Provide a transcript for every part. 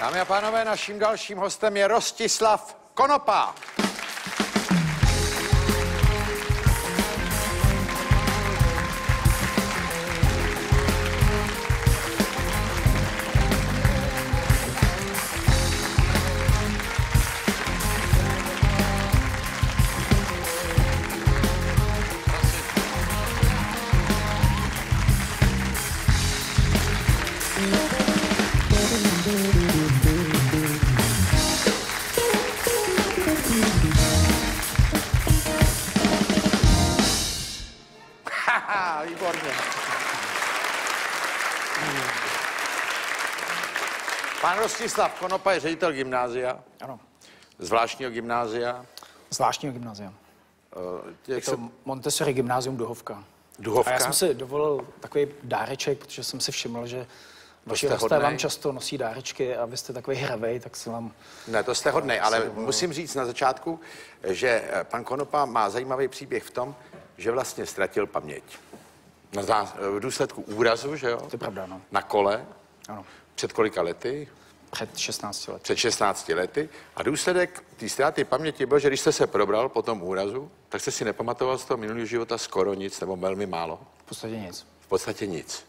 Dámy a pánové, naším dalším hostem je Rostislav Konopa. Haha, Pán Rostislav Konopa je ředitel gymnázia, Ano, zvláštního gymnázia. zvláštního gymnázia. Eh, Je to se... Montessori gymnázium Duhovka. Duhovka? A já jsem si dovolil takový dáreček, protože jsem si všiml, že vaši hosté vám často nosí dárečky a vy jste takový hravej, tak se vám... Ne, to jste hodnej, ale musím říct na začátku, že eh, pan Konopa má zajímavý příběh v tom, že vlastně ztratil paměť. Na zá... V důsledku úrazu, že jo? To je pravda, no. Na kole. Ano, Před kolika lety? Před 16 lety. Před 16 lety. A důsledek té ztráty paměti byl, že když jste se probral po tom úrazu, tak jste si nepamatoval z toho minulého života skoro nic, nebo velmi málo. V podstatě nic. V podstatě nic.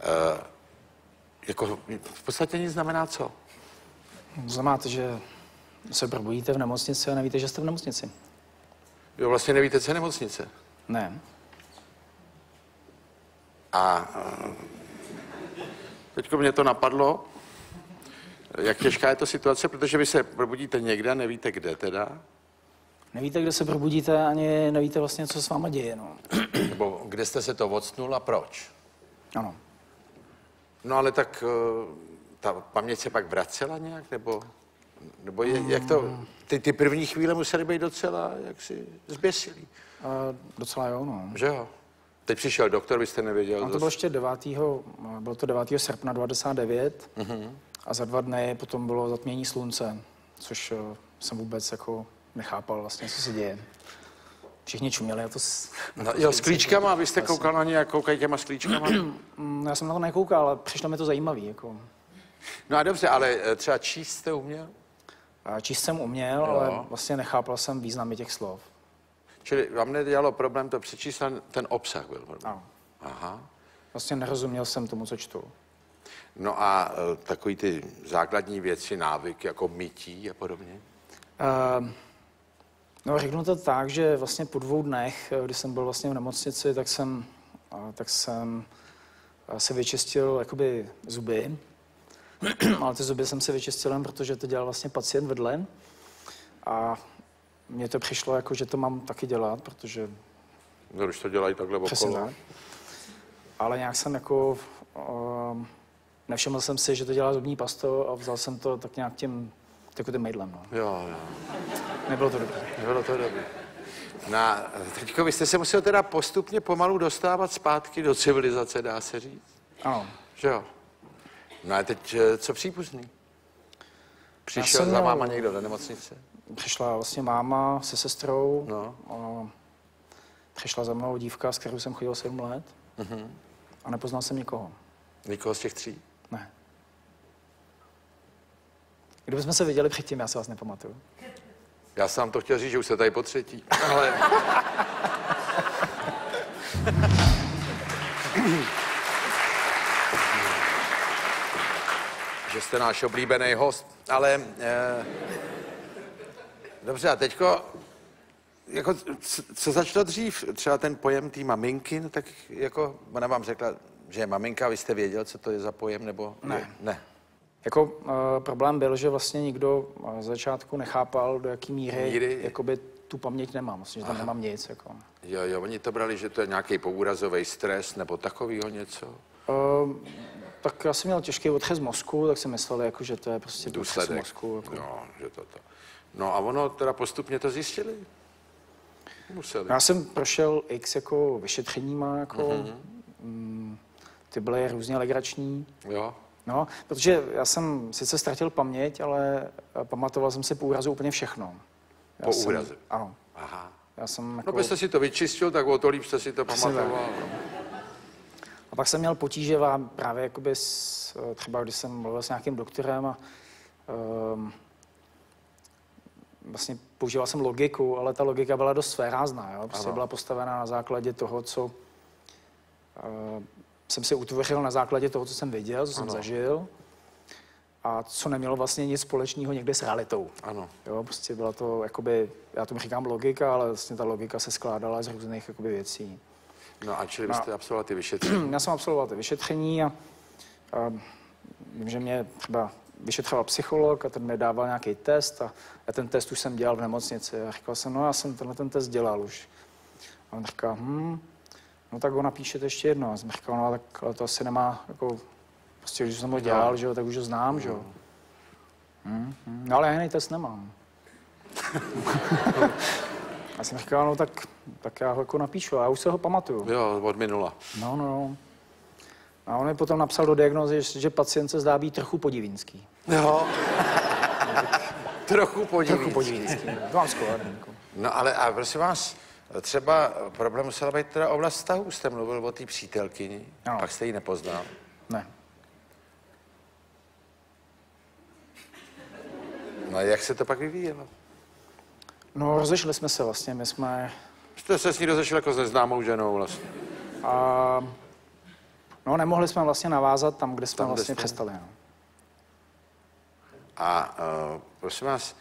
E, jako, v podstatě nic znamená co? Znamená to, že se probudíte v nemocnici a nevíte, že jste v nemocnici. Jo, vlastně nevíte, co je nemocnice. Ne. A teď mě to napadlo, jak těžká je to situace, protože vy se probudíte někde a nevíte kde teda, Nevíte, kde se probudíte, ani nevíte vlastně, co s váma děje, no. nebo kde jste se to odstnul a proč. Ano. No ale tak eh, ta paměť se pak vracela nějak, nebo, nebo je, jak to, ty, ty první chvíle musely být docela jaksi zběsilý, A docela jo, no. že jo? Teď přišel doktor, vy jste nevěděl. A to bylo ještě 9. bylo to 9. srpna 99 mm-hmm. a za dva dny potom bylo zatmění slunce, což eh, jsem vůbec jako nechápal vlastně, co se děje. Všichni čuměli a to... s- No, jo, s klíčkama, vy jste koukal na ně, jak koukají těma sklíčkama? Mm, Já jsem na to nekoukal, ale přišlo mi to zajímavý. Jako. No a dobře, ale eh, třeba číst jste uměl? A číst jsem uměl, Jo. ale vlastně nechápal jsem významy těch slov. Čili vám nedělalo problém to přečíst, ten obsah byl problém. Ano. Aha. Vlastně nerozuměl jsem tomu, co čtu. No a e, takový ty základní věci, návyky, jako mytí a podobně? Uh, no, řeknu to tak, že vlastně po dvou dnech, eh, kdy jsem byl vlastně v nemocnici, tak jsem, uh, tak jsem uh, si vyčistil jakoby zuby. Ale ty zuby jsem si vyčistil jen protože to dělal vlastně pacient vedle. A mně to přišlo jako, že to mám taky dělat, protože No, když to dělají takhle okolo. tak. Ale nějak jsem jako... Uh, nevšiml jsem si, že to dělá zubní pasto a vzal jsem to tak nějak tím takovým mejdlem. No. Jo, jo. Nebylo to dobré. Bylo to dobré. Na, teďko vy jste se musel teda postupně pomalu dostávat zpátky do civilizace, dá se říct. Ano. Že jo? No a teď eh, co příbuzný? Přišel jsem za váma někdo do nemocnice? Přišla vlastně máma se sestrou. No. A přišla za mnou dívka, s kterou jsem chodil 7 let. Mhm. A nepoznal jsem nikoho. Nikoho z těch tří? Ne. Kdybychom se viděli předtím, já se vás nepamatuju. Já jsem to chtěl říct, že už jste tady po třetí. Ale... že jste náš oblíbený host. Ale... Eh, dobře, a teďko... Jako, co, co začalo dřív? Třeba ten pojem té maminky, no tak jako, ona vám řekla, že je maminka, vy jste věděl, co to je za pojem, nebo... Ne. Ne. Jako uh, problém byl, že vlastně nikdo uh, z začátku nechápal, do jaký míry, Míry? jakoby tu paměť nemám, vlastně, že tam nemám nic. Jako. Jo, jo, oni to brali, že to je nějaký poúrazový stres nebo takovýho něco. Uh, tak já jsem měl těžký otřes mozku, tak jsem myslel, jako, že to je prostě důsledek. mozku. Jako. No, že to, to. No a ono teda postupně to zjistili? Museli. Já jsem prošel x jako vyšetřeníma, jako, mm-hmm. mm, ty byly různě legrační. Jo? No, protože já jsem sice ztratil paměť, ale eh, pamatoval jsem si po úrazu úplně všechno. Já Po jsem, úrazu? Ano. Aha. Já jsem No, jako, byste si to vyčistil, tak o to líp jste si to pamatoval. A pak jsem měl potíže vám právě jakoby s, eh, třeba když jsem mluvil s nějakým doktorem a um, vlastně používal jsem logiku, ale ta logika byla dost svérázná. Jo? Prostě Ano. byla postavená na základě toho, co uh, jsem si utvořil na základě toho, co jsem viděl, co jsem Ano. zažil a co nemělo vlastně nic společného někde s realitou. Ano. Jo, prostě byla to, jakoby, já tomu říkám logika, ale vlastně ta logika se skládala z různých jakoby, věcí. No a čili vy No. jste absolvoval ty vyšetření. Já jsem absolvoval ty vyšetření a, a vím, že mě třeba vyšetřoval psycholog a ten mi dával nějaký test a já ten test už jsem dělal v nemocnici a říkal jsem, no já jsem tenhle ten test dělal už. A on říkal, hm, no tak ho napíšete ještě jedno. A jsem říkal, no tak ale to asi nemá, jako, prostě když jsem ho dělal, že jo, tak už ho znám, že jo. Hm, hm, no ale já jiný test nemám. Já jsem říkal, no tak, tak já ho jako napíšu, a já už se ho pamatuju. Jo, od minula. No, no, no. A on mi potom napsal do diagnózy, že- že pacient se zdá být trochu podivínský. Jo. Trochu podivný. Trochu podivínský. To mám. Jako. No ale a prosím vás, třeba problém musela být teda oblast vztahu. Jste mluvil o té přítelkyni, Ano. pak jste ji nepoznal. Ne. No jak se to pak vyvíjelo? No, rozešli jsme se vlastně, my jsme... Jste se s ní rozešel jako s neznámou ženou vlastně. A, no, nemohli jsme vlastně navázat tam, kde jsme Tam, vlastně jste- přestali. No. A uh, prosím vás,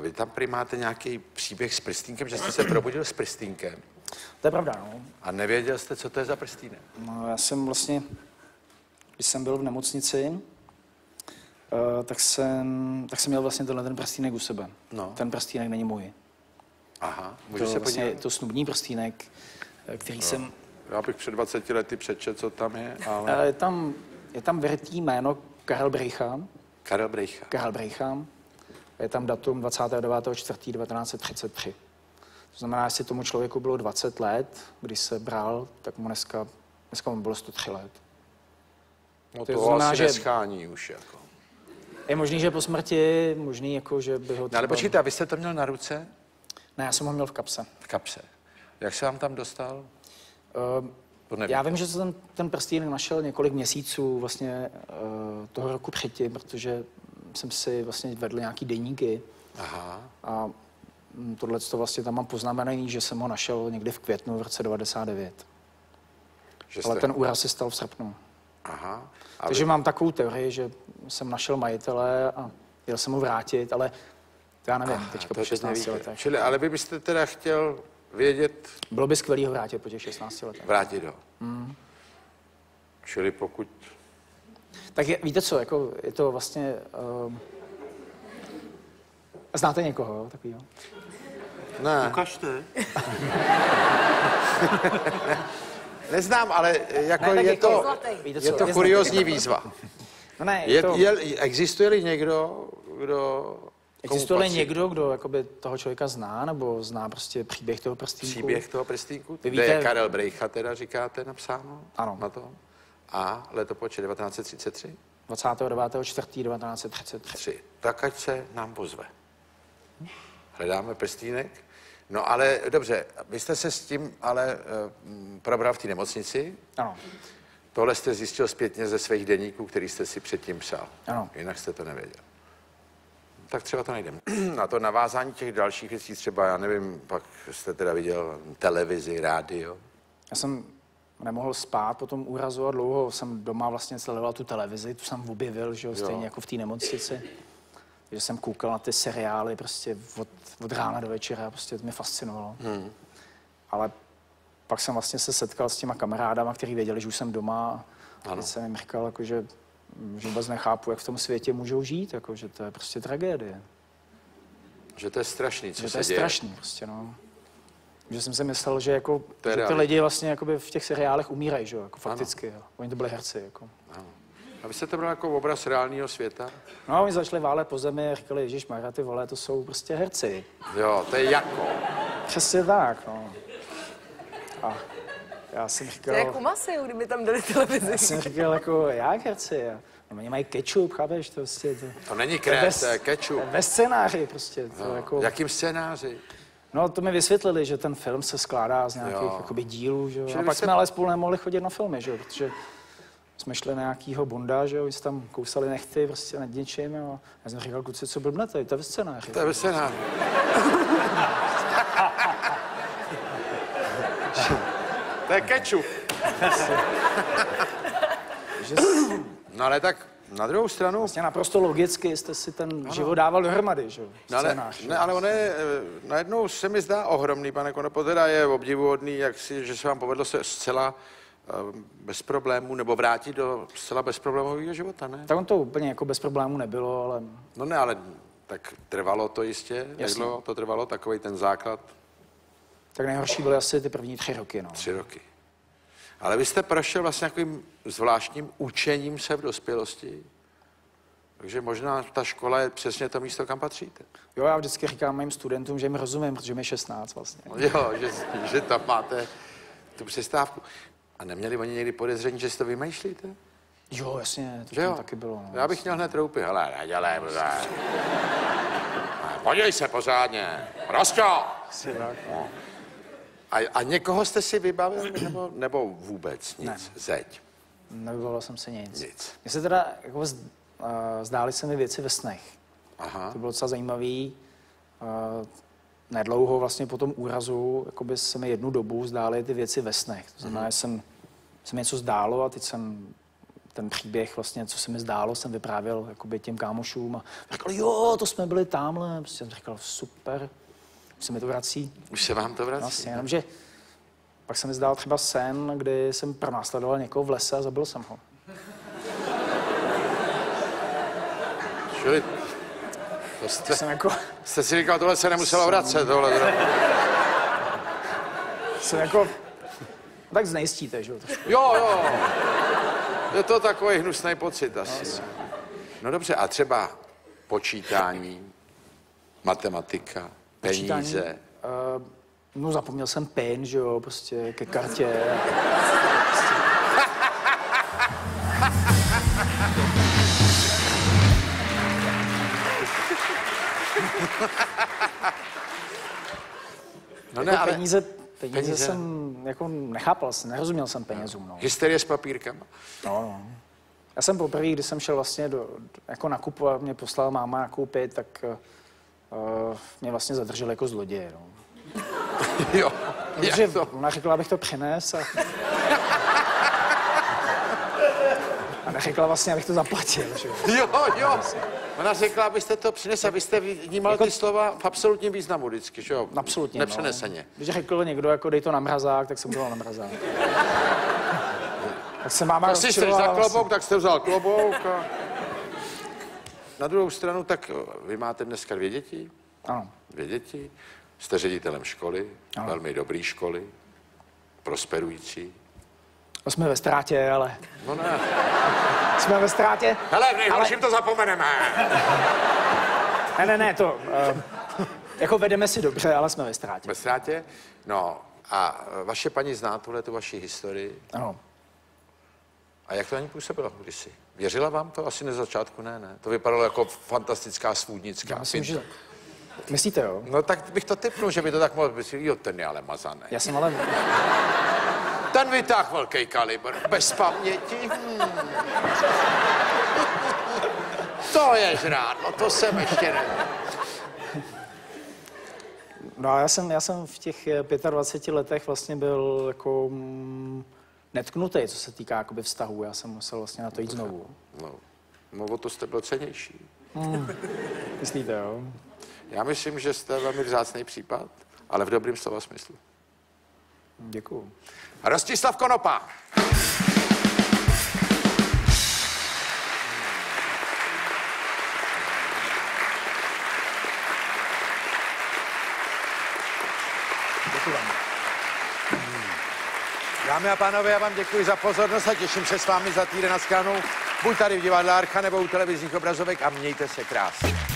vy tam prý máte nějaký příběh s prstínkem, že jste se probudil s prstínkem To je pravda, no. a nevěděl jste, co to je za prstínek. no. Já jsem vlastně, když jsem byl v nemocnici, uh, tak, jsem, tak jsem měl vlastně tenhle ten prstínek u sebe. No. Ten prstínek není můj. Aha, To můžu je se vlastně podívat? to snubní prstínek, eh, který jsem Já bych před 20 lety přečet, co tam je, ale... Ale je tam, je tam vyrytý jméno Karel Breicha. Karel Brejcha. Karel Breicha. Je tam datum 29.4.1933. To znamená, jestli tomu člověku bylo 20 let, když se bral, tak mu dneska, dneska mu bylo 103 let. No to to, znamená, asi že- neschání už jako. Je možný, že po smrti, možný jako, že by ho... No, ale třeba- počkejte, a vy jste to měl na ruce? Ne, já jsem ho měl v kapse. V kapse. Jak se vám tam dostal? Uh, To nevím. já vím, že jsem ten, ten prstínek našel několik měsíců vlastně uh, toho roku předtím, protože jsem si vlastně vedl nějaký deníky. Aha. A mm, tohle to vlastně tam mám poznamenaný, že jsem ho našel někdy v květnu v roce 99. Že Ale ten úraz se stal v srpnu. Aha. A Takže vy, mám takovou teorii, že jsem našel majitele a jel jsem ho vrátit, ale to já nevím, Aha, teďka to po teď 16 nevíte. letech. Čili, ale vy byste teda chtěl vědět, Bylo by skvělý ho vrátit po těch 16 letech. vrátit ho. Mm. Čili pokud... Tak je, víte co, jako je to vlastně... Um, znáte někoho takového? Ne, Ukažte. neznám, ale jako Ne, je, to, je co, to je kuriozní výzva. No ne, je, Je, to, je, existuje-li někdo, kdo... existuje někdo, kdo jakoby toho člověka zná, nebo zná prostě příběh toho prstínku? Příběh toho prstínku? Vy Kde víte- je Karel Brejcha, teda říkáte, napsáno? Ano. Na to? A letopočet 1933? 29.4.1933. Tři. Tak ať se nám pozve. Hledáme prstínek. No ale dobře, vy jste se s tím ale uh, probral v té nemocnici. Ano. Tohle jste zjistil zpětně ze svých deníků, který jste si předtím psal. Ano. Jinak jste to nevěděl. Tak třeba to najdeme. Na to navázání těch dalších věcí, třeba, já nevím, pak jste teda viděl televizi, rádio. Já jsem nemohl spát po tom úrazu a dlouho jsem doma vlastně sledoval tu televizi, tu jsem objevil, že jo, stejně jako v té nemocnici. Že jsem koukal na ty seriály prostě od, od rána do večera, prostě to mě fascinovalo. Hmm. Ale pak jsem vlastně se setkal s těma kamarádama, kteří věděli, že už jsem doma. A teď jsem jim říkal, jako, že, že vůbec nechápu, jak v tom světě můžou žít, jako, že to je prostě tragédie. Že to je strašný, co Že se to je děje. strašný prostě, no. Že jsem si myslel, že, jako, že ty realita. lidi vlastně jakoby v těch seriálech umírají, že jo, jako fakticky. Jo. Oni to byli herci, jako. Ano. A vy jste to bral jako obraz reálného světa? No a oni začali válet po zemi a říkali, Ježíš Maria, ty vole, to jsou prostě herci. Jo, to je jako. Přesně tak, no. A já jsem To říkal, je jako Maseu, kdyby tam dali televizi. já jsem říkal, jako, jak herci? A no, oni mají ketchup, chápeš, to prostě, to, To není to je krev, bez- to je ketchup. to Ve scénáři prostě, to No, jako, Jakým scénáři? No, to mi vysvětlili, že ten film se skládá z nějakých Jo. jakoby, dílů, že jo. A pak jste- jsme ale spolu nemohli chodit na filmy, že jo, protože jsme šli na nějakýho bonda, že jo, vy jste tam kousali nechty prostě nad něčím a já jsem říkal, kluci, co blbnete, to je ve scénáři. To je ve scénáři. to je kečup. Že No ale tak na druhou stranu, vlastně naprosto logicky jste si ten život dával dohromady, že jo, No ale, scénář. ne, ale on je, eh, najednou se mi zdá ohromný, pane Konopo, teda je obdivuhodný, jak si, že se vám povedlo se zcela bez problémů, nebo vrátit do zcela bezproblémového života, ne? Tak on to úplně jako bez problémů nebylo, ale No ne, ale tak trvalo to jistě, dlouho to trvalo, takový ten základ, tak nejhorší byly asi ty první tři roky, no. tři roky. Ale vy jste prošel vlastně takovým zvláštním učením se v dospělosti, takže možná ta škola je přesně to místo, kam patříte. Jo, já vždycky říkám mým studentům, že jim rozumím, protože mi je 16 vlastně. Jo, že, že tam máte tu přestávku. A neměli oni někdy podezření, že si to vymýšlíte? Jo, jasně, to Že jo? taky bylo. No. Já bych měl hned roupy. Hele, nedělej pořád. Podívej se pořádně. Asi tak. A, a někoho jste si vybavil, nebo, nebo vůbec nic? Ne. Zeď. Nevybavil jsem se nic. Nic. Mně se teda jako z, uh, zdály se mi věci ve snech. Aha. To bylo docela zajímavý. Uh, nedlouho vlastně po tom úrazu jakoby se mi jednu dobu zdály ty věci ve snech. To znamená, že jsem, se mi něco zdálo a teď jsem ten příběh vlastně, co se mi zdálo, jsem vyprávěl jakoby těm kámošům a říkali, jo, to jsme byli tamhle. Prostě jsem říkal, super, už se mi to vrací. Už se vám to vrací? Vlastně, jenomže pak se mi zdál třeba sen, kdy jsem pronásledoval někoho v lese a zabil jsem ho. Čili to To jste, jsem jako, jste si říkal, tohle se nemuselo vracet, tohle. tohle. jsem jako, no tak znejistíte, že jo. Jo, jo. Je to takový hnusný pocit asi. No dobře, a třeba počítání, matematika, peníze. Uh, no zapomněl jsem pin, že jo, prostě ke kartě. No Ne, ne, ale peníze, peníze, peníze. jsem jako nechápal, jsem, nerozuměl jsem penězům, no. hysterie s papírkama. no, no. Já jsem poprvé, když jsem šel vlastně do, jako nakupovat, mě poslala máma nakoupit, tak uh, mě vlastně zadržel jako zloděje, no. Jo, Protože ona řekla, abych to přines a... a neřekla vlastně, abych to zaplatil, že jo. Jo. Ona řekla, abyste to přinesl, abyste vnímal Jako- ty slova v absolutním významu vždycky, že jo? Absolutně, Nepřeneseně. No. Když řekl někdo, jako dej to na mrazák, tak jsem dal na mrazák. tak se máma Tak si jste za klobouk, tak jste vzal klobouk. A... Na druhou stranu, tak vy máte dneska dvě děti, Ano. dvě děti, jste ředitelem školy, Ano. velmi dobrý školy, prosperující. No jsme ve ztrátě, ale... No ne. Jsme ve ztrátě. Hele, v nejhorším to zapomeneme. Ne, ne, ne, to... Uh, jako vedeme si dobře, ale jsme ve ztrátě. Ve ztrátě? No, a vaše paní zná tuhle tu vaši historii? Ano. A jak to na ní působilo kdysi? Věřila vám to? Asi na začátku ne, ne. To vypadalo jako fantastická svůdnická. Myslím, finta. že... Myslíte, jo? No tak bych to typnul, že by to tak mohl být. Jo, ten je ale mazaný. Já jsem ale... Ten vytáhl velký kalibr, bez paměti. Hmm. To je žrádlo, to jsem ještě ne. No a já jsem, já jsem v těch eh, 25 letech vlastně byl jako mm, netknutý, co se týká jakoby vztahu. Já jsem musel vlastně na to jít znovu. No, no o to jste byl cenější. Myslíte, jo? Já myslím, že jste velmi vzácný případ, ale v dobrým slova smyslu. Děkuju. Rostislav Konopa. Dámy a pánové, já vám děkuji za pozornost a těším se s vámi za týden na skánu. Buď tady v divadle Archa nebo u televizních obrazovek a mějte se krásně.